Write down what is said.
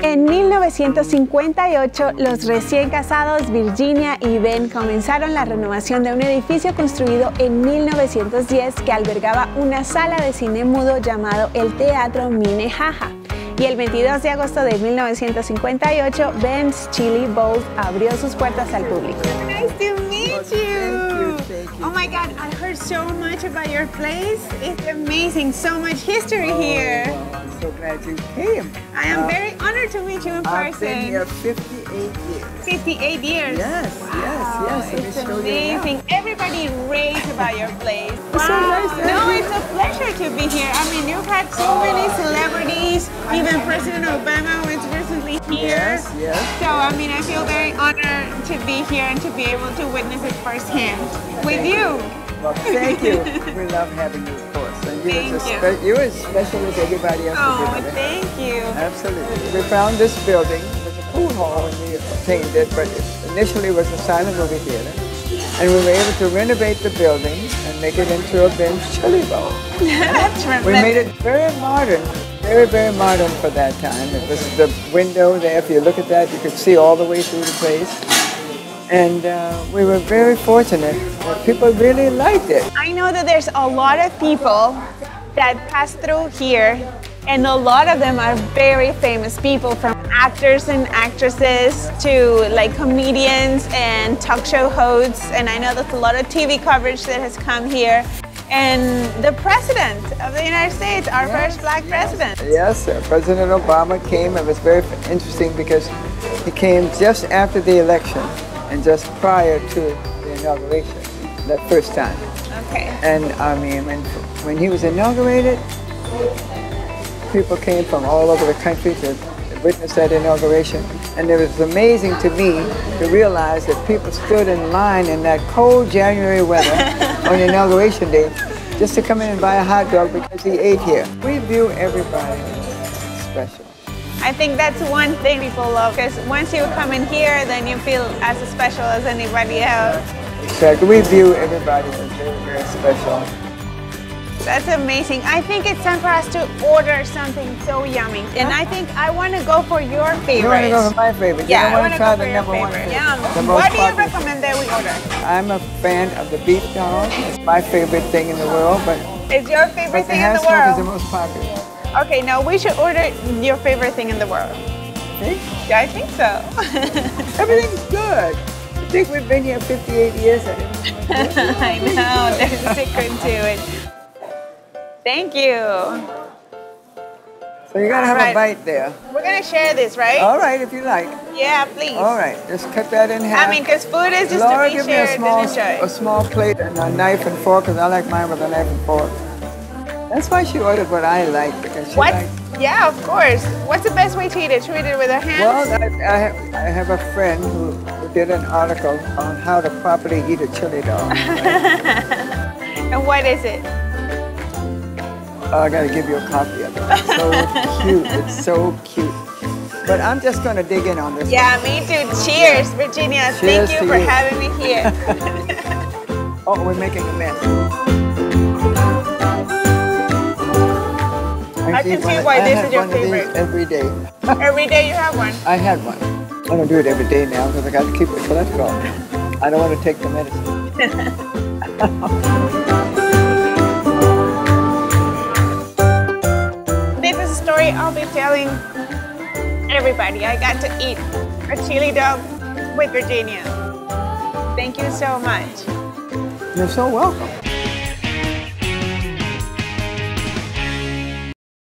En 1958, los recién casados Virginia y Ben comenzaron la renovación de un edificio construido en 1910 que albergaba una sala de cine mudo llamado el Teatro Minnehaha. Y el 22 de agosto de 1958, Ben's Chili Bowl abrió sus puertas al público. Nice to meet you. Oh my God, I heard so much about your place. It's amazing, so much history here. I'm so glad you came. I am Uh, very honored to meet you in I've been here person. 58 years. 58 years. Yes, Wow, yes, yes. It's amazing. Everybody raves about your place. So nice No. It's a pleasure to be here. I mean, you've had so many celebrities. Even President Obama was recently here. Yes, yes. So, I mean, I feel very honored to be here and to be able to witness it firsthand with you. Well, thank you. we love having you, of course. And you Thank you. you're as special as everybody else. Oh, is, isn't it? thank you. Absolutely. We found this building. It was a food hall when we obtained it, but it initially was a silent movie theater. And we were able to renovate the building and make it into a Ben's Chili Bowl. We made it very modern, very, very modern for that time. It was the window there. If you look at that, you could see all the way through the place. And uh, we were very fortunate that people really liked it. I know that there's a lot of people that pass through here, and a lot of them are very famous people from actors and actresses to like comedians and talk show hosts. And I know there's a lot of TV coverage that has come here. And the president of the United States, our first black president. Yes, uh, President Obama came. It was very interesting because he came just after the election and just prior to the inauguration, that first time. Okay. And I mean, when, when he was inaugurated, people came from all over the country to witness that inauguration. And it was amazing to me to realize that people stood in line in that cold January weather on inauguration day just to come in and buy a hot dog because he ate here. We view everybody as special. I think that's one thing people love because once you come in here, then you feel as special as anybody else. So we view everybody as very, very special. That's amazing. I think it's time for us to order something so yummy. And I think I want to go for your favorite. You want to go for my favorite? You yeah, don't I want to try the number one favorite. food, Yeah. the most What do you popular. recommend that we order? I'm a fan of the beef dog. It's my favorite thing in the world, but, It's your favorite thing in the smoke is the world. most popular. Okay, now we should order your favorite thing in the world. See? Yeah, I think so. Everything's good. I think we've been here 58 years. and everything's good. I know, there's a secret to it. Thank you. So you gotta have Right. a bite there. We're gonna share this, right? All right, if you like. Yeah, please. All right, just cut that in half. I mean, because food is just Laura, to be give me a small, a small plate and a knife and fork, because I like mine with a knife and fork. That's why she ordered what I like, because she What? likes Yeah, of course. What's the best way to eat it? Should we eat it with our hands? Well, I, I, have, I have a friend who, who did an article on how to properly eat a chili dog. and what is it? Oh, I gotta give you a copy of it. It's so cute. It's so cute. But I'm just gonna dig in on this. Yeah, me too. Cheers, Virginia. Cheers Thank you for you. having me here. Oh, we're making a mess. I can see one why I this is your one favorite. Every day. Every day you have one. I had one. I don't do it every day now because I got to keep the cholesterol. I don't want to take the medicine. I'll be telling everybody. I got to eat a chili dog with Virginia. Thank you so much. You're so welcome.